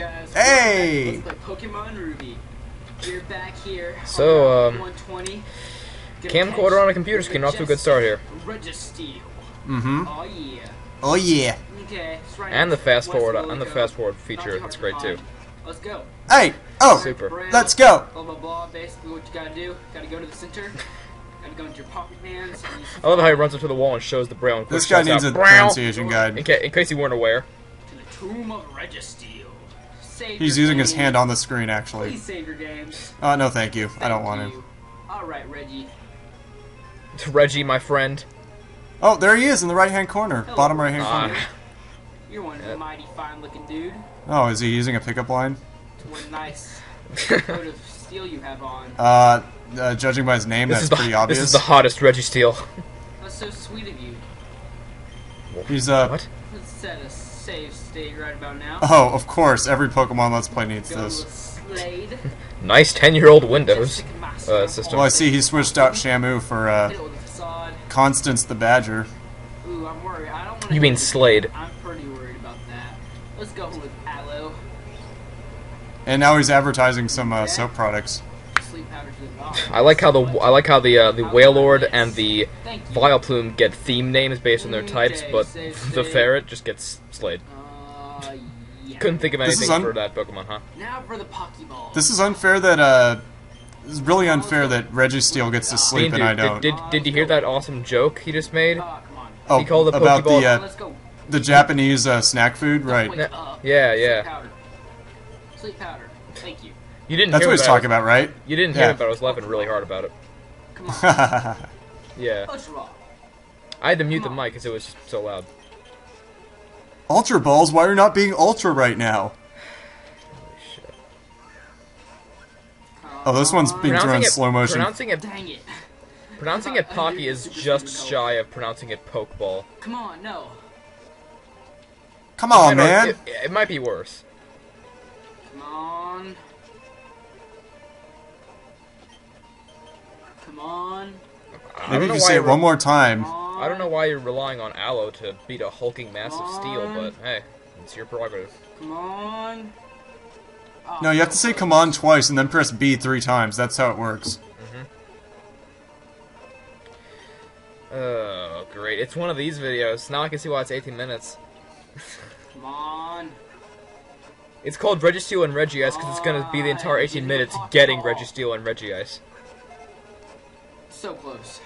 guys? Hey! Let's play Pokemon Ruby. We're back here. So, um, 120. Camcorder on a computer screen, off to a good start here. Registeel. Mm-hmm. Oh yeah. Oh yeah. Okay. right And the fast forward and the fast forward feature, too that's great too. Let's go. Hey. Oh. Super. Braille, Let's go. Blah blah blah. Basically, what you gotta do? Gotta go to the center. gotta go into your pocket hands. I love how he runs up to the wall and shows the braille and This quick guy shouts needs a out, "Braille!" pronunciation In, guide. ca- in case you weren't aware. to the Tomb of Registeel. Save He's your using his hand on the screen, actually. Please save your games. Uh, no, thank you. I don't want to. you. All right, Reggie. It's Reggie, my friend. Oh, there he is in the right-hand corner, Hello. bottom right-hand Ah. corner. You're one Yeah. mighty fine-looking dude. Oh, is he using a pickup line? What nice coat of steel you have on. Uh, uh judging by his name, This that's is the pretty obvious. this is the hottest Reggie Steel. That's so sweet of you. He's uh. What? Let's set a save state right about now. Oh, of course. Every Pokemon Let's Play needs this. Nice ten-year-old Windows Just stick my uh, system. Well, I see he switched out Shamu for uh, Hit it with a facade. Constance the Badger. Ooh, I'm worried. I don't want You mean Slade? I'm pretty worried about that. Let's go with Aloe. And now he's advertising some uh, soap products. Sleep powder to the dog. I like how the I like how the uh, the Wailord and the Vileplume get theme names based on their types, but the ferret just gets slayed. Uh, yeah. Couldn't think of anything un- for that Pokemon, huh? Now for the Pokeball. This is unfair that uh. it's really unfair that Registeel gets to sleep Bean and I don't. Did, did, did you hear that awesome joke he just made? Oh, come on. Oh, he called the about the uh, Let's the Japanese uh, snack food, right? Wake Yeah, yeah, Sleep powder. Sleep powder. Thank you. You didn't That's hear what he's that. talking about, right? You didn't hear Yeah. it, but I was laughing really hard about it. Come on. Yeah. I had to mute the mic because it was so loud. Ultra Balls, why are you not being Ultra right now? Oh, this one's being thrown in slow motion. Pronouncing it, Dang it. pronouncing it Pocky is just shy of pronouncing it Pokeball. Come on, no. Come on, man. It, it might be worse. Come on. Come on. Maybe if you why say it one more time. Come on. I don't know why you're relying on Aloe to beat a hulking mass of steel, but hey, it's your prerogative. Come on. Oh, No, you have to say come on twice and then press B three times. That's how it works. Mm-hmm. Oh, great. It's one of these videos. Now I can see why it's 18 minutes. Come on. It's called Registeel and Regice because it's going to be the entire 18 minutes getting Registeel and Regice. So close.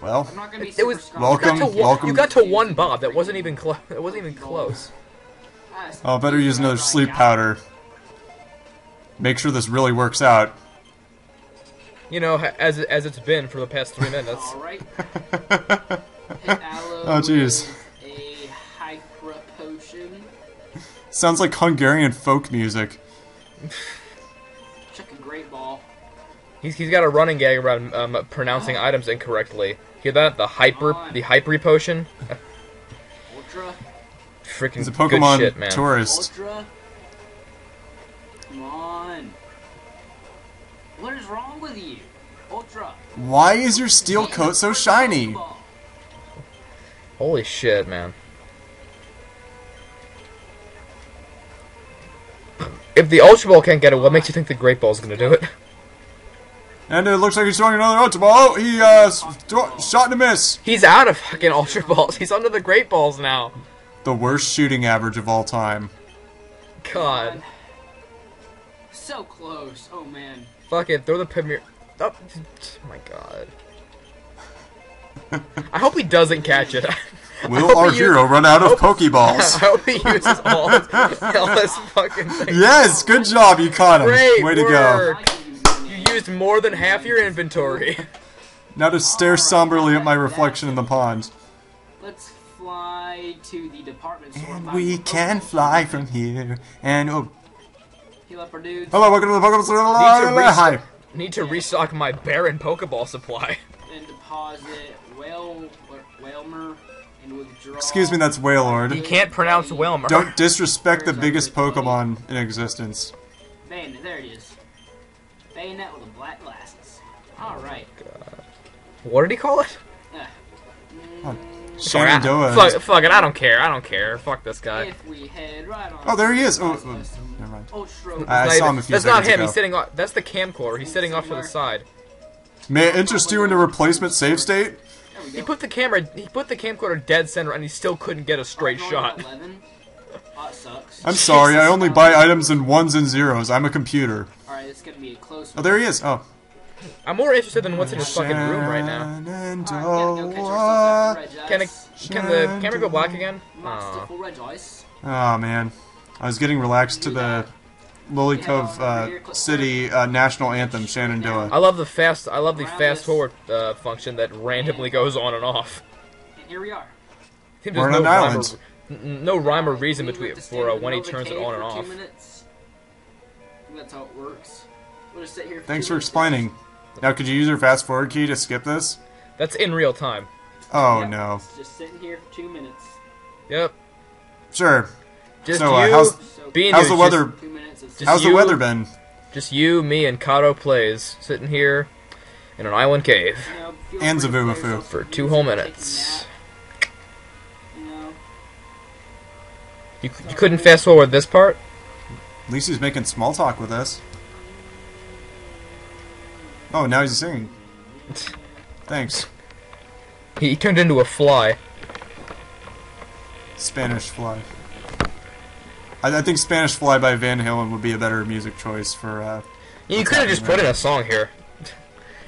Well, I'm not gonna be It was strong. Welcome, you got to one, welcome. You got to one bob. That wasn't even close. That wasn't even close. Oh, better use another sleep powder. Make sure this really works out. You know, as as it's been for the past three minutes. Alright. Oh, jeez. A Hypra potion. Sounds like Hungarian folk music. He's, he's got a running gag around um, pronouncing items incorrectly. Hear that? The hyper, the hypery potion. Ultra. Freaking He's a good Pokemon shit, man. tourist. Ultra. Come on. What is wrong with you? Ultra. Why is your steel coat so shiny? Holy shit, man. If the Ultra Ball can't get it, what makes you think the Great Ball's gonna do it? And it looks like he's throwing another Ultra Ball. Oh, he uh, s- shot and a miss. He's out of fucking Ultra Balls. He's under the Great Balls now. The worst shooting average of all time. God. So close. Oh man. Fuck it, throw the Premier. Oh, oh my god. I hope he doesn't catch it. Will our he hero uses- run out of hope- I Pokeballs? hope he uses all his, all his fucking things. yes, good job, you caught him. Great Way to go. work. I can use You used more than half your inventory. Now to stare somberly at my reflection in the pond. Let's fly to the department store. And we can Pokemon. fly from here. And oh, Heal up our dudes. hello, welcome to the Pokemon Store. Need to, Hi. restock, need to restock my barren Pokeball supply. And deposit Whale, Whalmer and withdraw. Excuse me, that's Wailord. You can't pronounce Wilmer. Don't disrespect the biggest Pokemon in existence. Man, there it is. Bayonet with the black glasses. Alright. What did he call it? Uh, Oh, Shenandoah. Fuck, fuck it, I don't care. I don't care. Fuck this guy. If we head right on. Oh, there he is. Oh, That's oh, never mind. Ultra. I Not saw him a few That's not him. ago. He's sitting off. That's the camcorder. He's sitting off to the side. May I interest you in a replacement save state? He put the camera. He put the camcorder dead center, and he still couldn't get a straight shot. 11. Oh, that sucks. I'm sorry, I only buy items in ones and zeros. I'm a computer. Alright, it's gonna be a close Oh, one. there he is. Oh. I'm more interested in what's in his fucking room right now. Alright, gotta go catch ourselves Shenandoah. at Red Can it, can the camera go black again? Not Aw. stiffle Red Ice. Oh man, I was getting relaxed to the Lilycove uh, City uh, national anthem, Shenandoah. I love the fast. I love the fast forward uh, function that randomly goes on and off. And here we are. We're on no an rhyme. Or, no rhyme or reason between have for uh, when he turns it on and for two off. Minutes. I think That's how it works. We'll just sit here for Thanks for minutes. explaining. Now, could you use your fast forward key to skip this? That's in real time. Oh Yep, no. Just sitting here for two minutes. Yep. Sure. Just So, uh, you, how's- So being how's you, the weather? two minutes Just How's the you- weather been? Just you, me, and Kato plays sitting here in an island cave. you know, And free to Zavumafu. play yourself For two whole minutes. nap. You know, You, you couldn't fast forward this part. At least he's making small talk with us. Oh, now he's singing. Thanks. He, he turned into a fly. Spanish Fly. I, I think Spanish Fly by Van Halen would be a better music choice for. Uh, You could have just put in a song here.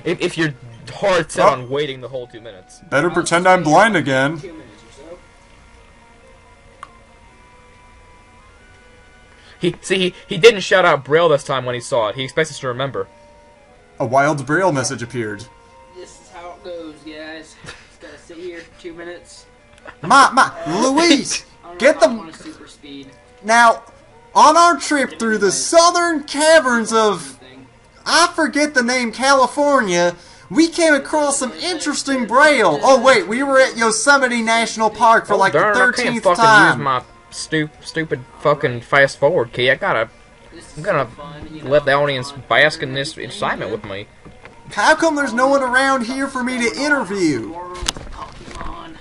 If, if you're hard set Oh. on waiting the whole two minutes. better pretend I'm blind here again. He see he, he didn't shout out Braille this time when he saw it. He expects us to remember. A wild Braille message appeared. This is how it goes, guys. Just gotta sit here for two minutes. Ma, ma, Louise, I get the super speed now. On our trip through the southern caverns of. I forget the name California, we came across some interesting braille. Oh wait, we were at Yosemite National Park for Oh, like the darn, I can't thirteenth fucking time. Use stu- stupid fucking fast forward key. I gotta I'm gonna so fun, you know, let the audience bask in this Earth, excitement with me. How come there's no one around here for me to interview? World, Pokemon,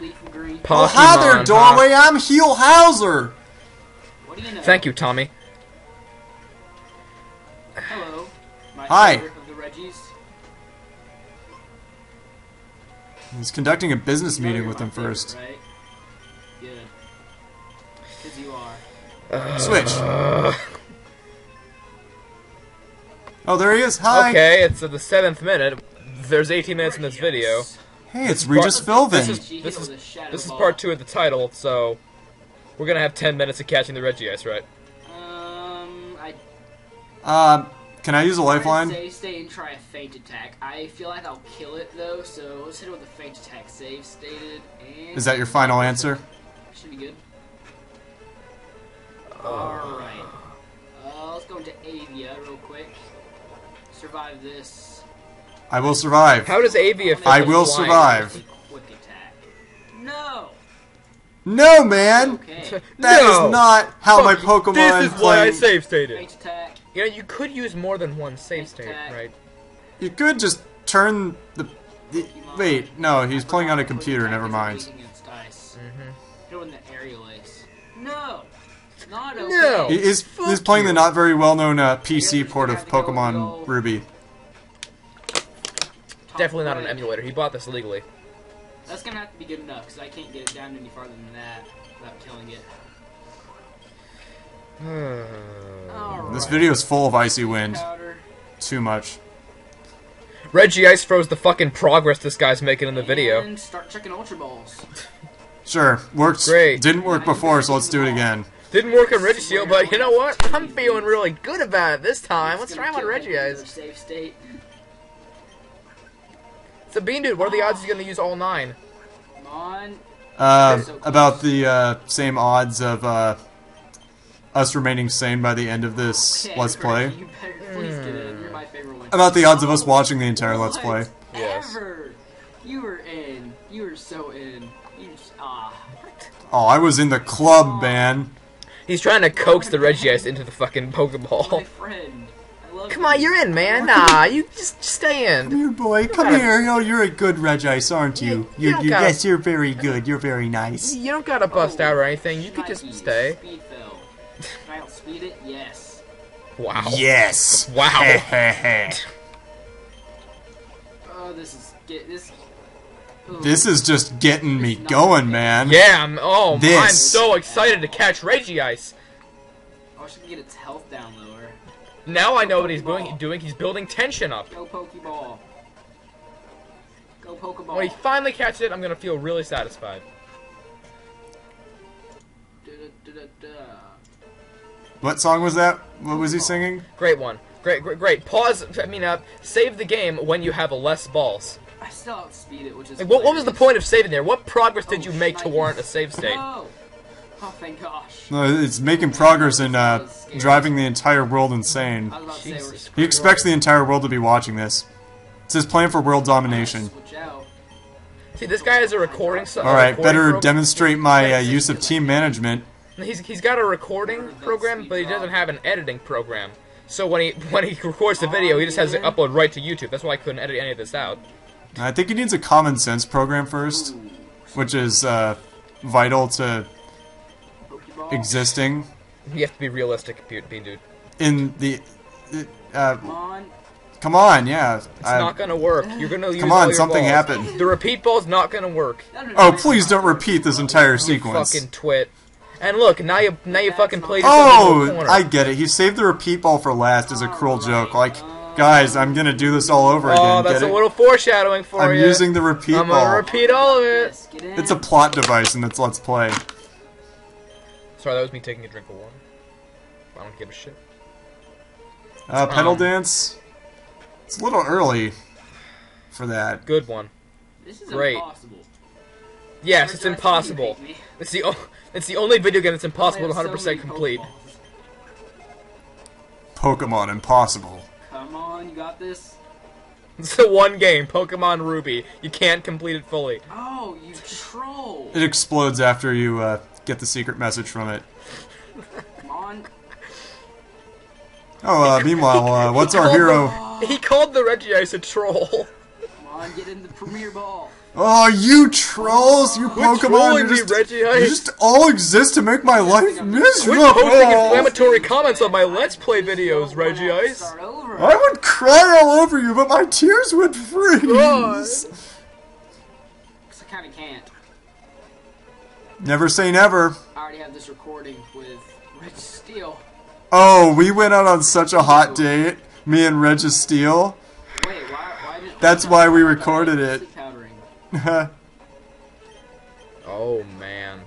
Leaf and Green. Oh hi there, Pokemon, doorway. I'm Heel Hauser. What do you know? Thank you, Tommy. Hello. My Hi. of the Reggies. He's conducting a business meeting with my him favorite, first. Right? Switch. Oh, there he is. Hi. Okay, it's at the seventh minute. There's 18 minutes in this video. Hey, it's Regis part- Philbin. this is- this is- with a shadow This is part two of the title, so we're gonna have 10 minutes of catching the Reggie Ice, right? Um, I Um, can I use a I'd lifeline? say stay and try a feint attack. I feel like I'll kill it though, so let's hit it with a feint attack save stated. And Is that your final answer? Should be good. Alright. Uh, let's go into Avia real quick. Survive this. I will survive. How does Avia fit I will flying? survive. Quick attack. No! No, man. Okay. That is No. not how my Pokemon This is why I play. save stated. Feint attack. You know, you could use more than one save state, Attack. right? You could just turn the. the wait, no, he's playing on a computer. Never mind. Not okay. No. He is Fuck he's playing you. the not very well known uh, PC port of Pokemon Ruby. Top Definitely not an emulator. He bought this legally. That's gonna have to be good enough, because I can't get it down any farther than that without killing it. Alright. This video is full of icy wind. Powder. Too much. Reggie Ice froze the fucking progress this guy's making in the video. Start checking Ultra Balls. Sure, worked. Great. Didn't work before, so let's do it again. Didn't work on Registeel, but you know what? I'm feeling really good about it this time. Let's try gonna him on kill Reggie him in the Ice. Safe state. So Bean Dude, what are the odds he's gonna use all nine? Come on. Uh, So about the uh, same odds of uh, us remaining sane by the end of this Okay, Let's Play. You better please get in. You're my favorite one. About the odds of us watching the entire Let's Play. Yes. Ever. You were in. You were so in. You just ah. Oh, I was in the club, man. He's trying to coax the Reggie Ice into the fucking My Pokeball. friend. I love love Come on, you're in, man. Nah, you just stay Come in. here, boy. Come gotta- here. Oh, you're a good Regice, aren't you? you, you, you, you gotta, yes, you're very good. You're very nice. You don't gotta bust out or oh, anything. You could just stay. Speed fell. Can I outspeed it? Yes. Wow. Yes. Wow. Oh, this is get this. Ugh. this is just getting me going, man. Yeah, I'm, oh, I'm so excited to catch Regice. Oh, I should get its health down lower. Now I know what he's doing. Doing he's building tension up. Go Pokeball. Go Pokeball. When he finally catches it, I'm gonna feel really satisfied. Da-da-da-da-da. What song was that? What was he singing? Great one. Great, great, great. Pause. I mean, uh, save the game when you have less balls. I still outspeed it, which is. Like, what, what was the point of saving there? What progress did Oh, you make to warrant a save state? No. Oh, thank gosh. No, it's making progress in uh, driving the entire world insane. I was about to say Jesus He expects the entire world to be watching this. It's his plan for world domination. See, this guy has a recording. So, All right, recording better program. demonstrate my uh, use of team management. He's he's got a recording program, but he doesn't have an editing program. So when he when he records the video, he just has it upload right to YouTube. That's why I couldn't edit any of this out. I think he needs a common sense program first, which is uh, vital to existing You have to be realistic, dude. in the. Uh, Come on. yeah. It's I- not gonna work. You're gonna use come on, something balls. happened. The repeat ball's not gonna work. Oh, please don't repeat this entire sequence. Fucking twit. And look, now you now you fucking played yourself into a Oh. I get it. He saved the repeat ball for last as a cruel joke. Like, guys, I'm gonna do this all over again. oh, that's Get a it? little foreshadowing for me. I'm you. using the repeat I'm gonna repeat all of it. Yes. It's a plot device and its Let's Play. Sorry, that was me taking a drink of water. I don't give a shit. Uh, pedal Um, dance. It's a little early for that. Good one. This is great. impossible. Yes, it's impossible. It's the o- it's the only video game that's impossible to I have so 100% many complete. Pokeballs. Pokemon Impossible. Come on, you got this. It's the one game, Pokemon Ruby. You can't complete it fully. Oh, you troll. It explodes after you uh, get the secret message from it. Come on. Oh, uh, meanwhile, uh, what's our hero? He called the Regice a troll. Come on, get in the Premier Ball. Oh, you trolls! You Pokemon! trolling You me, just, Reggie. you just all exist to make my life Quit miserable! posting inflammatory comments on my Let's Play videos, Reggie Ice! Start over. I would cry all over you, but my tears would freeze! Because I kind of can't. Never say never. I already have this recording with Rich Steel. Oh, we went out on such a hot date, me and Regis Steele. Wait, why? why did, That's why we recorded it. Sleep. Oh man.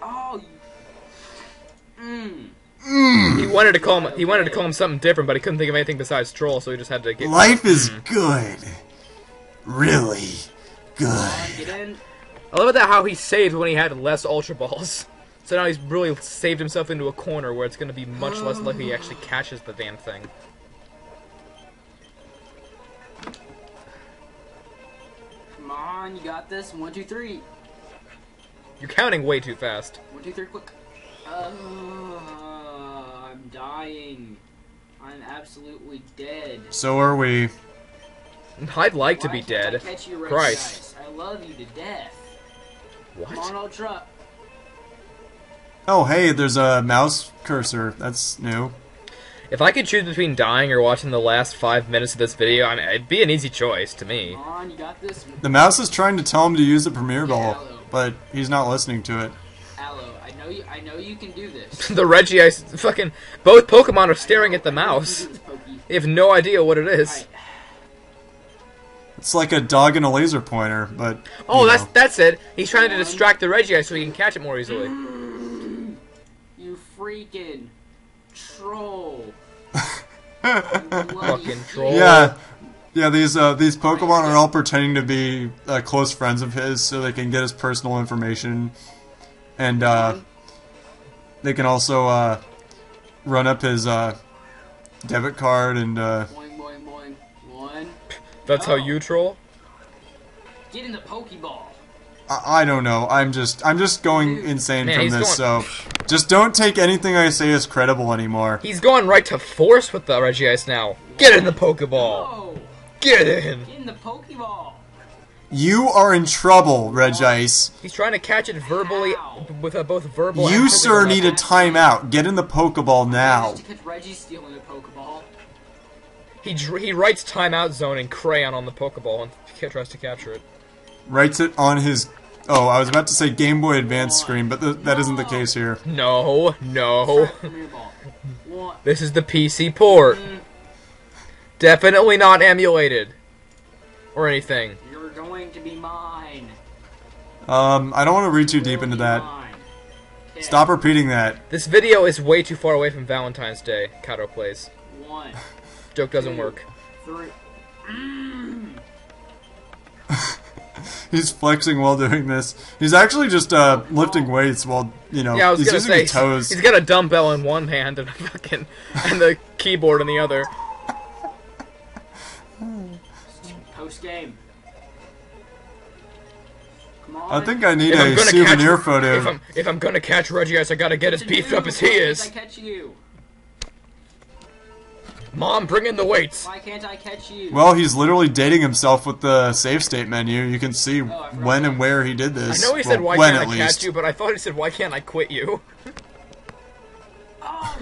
Oh. you- Mmm. He wanted to call him. He wanted to call him something different, but he couldn't think of anything besides troll, so he just had to get. Life is mm. good. Really good. I love that how he saved when he had less Ultra Balls. So now he's really saved himself into a corner where it's going to be much less likely he actually catches the damn thing. On, you got this. One, two, three. You're counting way too fast. One, two, three, quick. Uh, I'm dying. I'm absolutely dead. So are we. I'd like to be can't I dead. catch you, Red Christ. Dice? I love you to death. Come on, What? Ultra. Oh, hey, there's a mouse cursor. That's new. If I could choose between dying or watching the last five minutes of this video, I mean, it'd be an easy choice to me. Come on, you got this. The mouse is trying to tell him to use the Premiere Ball, hello. but he's not listening to it. Aloe, I know you. I know you can do this. the Regice, fucking, both Pokemon are staring at the mouse. You can do this, Pokey. They have no idea what it is. It's like a dog and a laser pointer, but. Oh, that's know. that's it. He's trying to distract the Regice so he can catch it more easily. You freaking troll. Fucking troll. Yeah. Yeah, these uh, these Pokemon are all pretending to be uh, close friends of his, so they can get his personal information, and uh, they can also uh, run up his uh, debit card and uh, Boing, boing, boing. One. That's how Oh. you troll? Get in the Pokeball. I, I don't know. I'm just I'm just going insane Man, from this. going- So just don't take anything I say as credible anymore. He's going right to force with the Regice now. Get in the Pokeball. Oh, Get in. in the Pokeball. You are in trouble, Regice. He's trying to catch it verbally Ow. with uh, both verbal. You, physical sir, need a timeout. Get in the Pokeball now. Managed to catch Reggie stealing the Pokeball. He he writes timeout zone in crayon on the Pokeball and tries to capture it. Writes it on his. Oh, I was about to say Game Boy Advance screen, but th- that isn't the case here. No, no. Premier ball. One. This is the PC port. Definitely not emulated. Or anything. You're going to be mine. Um, I don't want to read too deep into that. Stop repeating that. This video is way too far away from Valentine's Day, Kato plays. One, Joke doesn't work. three. He's flexing while doing this. He's actually just uh, lifting weights while you know Yeah, he's using say his toes. he's got a dumbbell in one hand and a fucking and the keyboard in the other. Post game. I think I need If a gonna souvenir catch, photo. If I'm if I'm gonna catch Regice, I gotta get as beefed do, up as he is. I catch you? Mom, bring in the weights. Why can't I catch you? Well, he's literally dating himself with the save state menu. You can see Oh, when and where he did this. I know he said, "Why when can't I at catch you?" But I thought he said, "Why can't I quit you?" oh,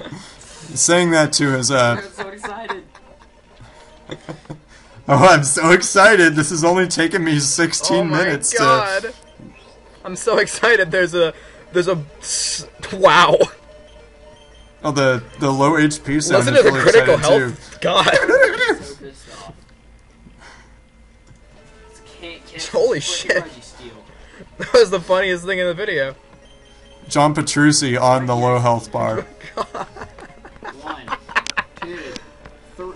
Saying that to his uh, I'm so excited. oh, I'm so excited. This has only taken me 16 oh my minutes god! to. I'm so excited. There's a there's a wow. Oh, the the low HP sound Listen is to the really critical excited health. God. so pissed off. Can't catch Holy this frickin' shit. That was the funniest thing in the video. John Petrucci on the low health bar. One, two, three.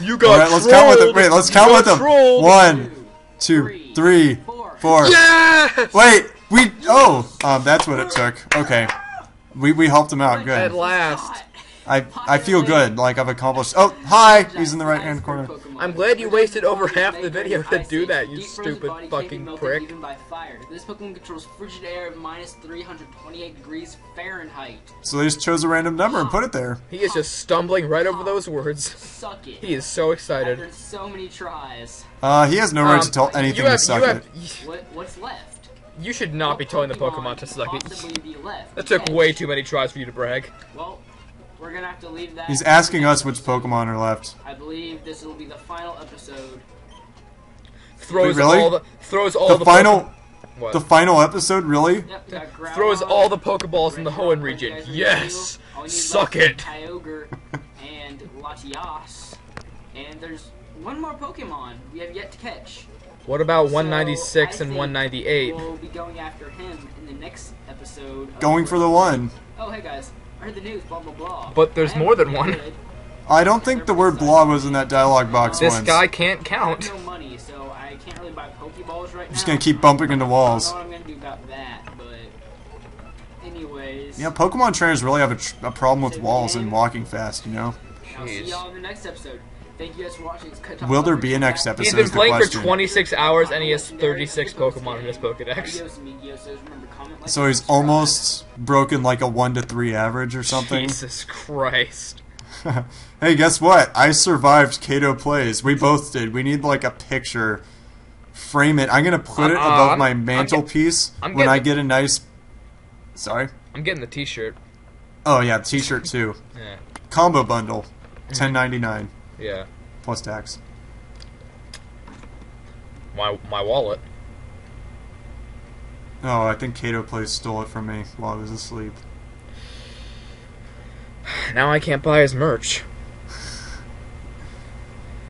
You got right, let's count with trolled. it. Wait, let's You count got with them. trolled. One, two, three, four. four. Yes! Wait, we. Oh, um, that's what it took. Okay, we we helped him out. Good. At last. I I feel good. Like I've accomplished. Oh, hi. He's in the right hand corner. I'm glad you wasted over half the video to do that, you stupid fucking prick. Even by fire. This Pokemon controls frigid air of minus 328 degrees Fahrenheit. So they just chose a random number and put it there. He is just stumbling right over those words. Suck it. He is so excited. After so many tries. Uh, he has no right Um, to tell anything you have, to suck have, it. What what's left? You should not be What telling the Pokemon to suck it. possibly be left That took way too many tries for you to brag. Well, we're gonna have to leave that. He's asking us which Pokemon are left. I believe this will be the final episode. Throws Wait, really? all the throws all The the, final, what? the final episode, really? Yep, we throws all the Pokeballs in the Red Hoenn region. Yes, All we need suck it. Kyogre and Latias, and there's one more Pokemon we have yet to catch. What about 196 I and 198? We'll be going after him in the next episode. of Going for the one. Oh, hey guys, I heard the news. Blah blah blah. But there's I more than one. good. I don't think the word blah was in that dialogue box This once. guy can't I count. have no money, so I can't really buy Pokeballs right I'm just gonna keep bumping into I walls. don't know what I'm gonna do about that, but anyways. Yeah, Pokemon trainers really have a, tr- a problem with walls and walking fast, you know? I'll see y'all in the next episode. Thank you guys for watching. It's Cut Talk Will there be a next episode? He's been playing for 26 hours and he has 36 Pokemon Pokemon in his. Pokedex. Adios, amigos. Remember, comment, like, So he's almost broken like a 1 to 3 average or something. Jesus Christ. hey, guess what? I survived Kato Plays. We both did. We need like a picture. Frame it. I'm gonna put it Uh, above I'm- my I'm get- mantelpiece I'm when I get a nice. Sorry. I'm getting the t-shirt. Oh yeah, T-shirt too. Yeah. Combo bundle, ten ninety nine Yeah. plus tax. My my wallet. Oh, I think Kato Plays stole it from me while I was asleep. Now I can't buy his merch.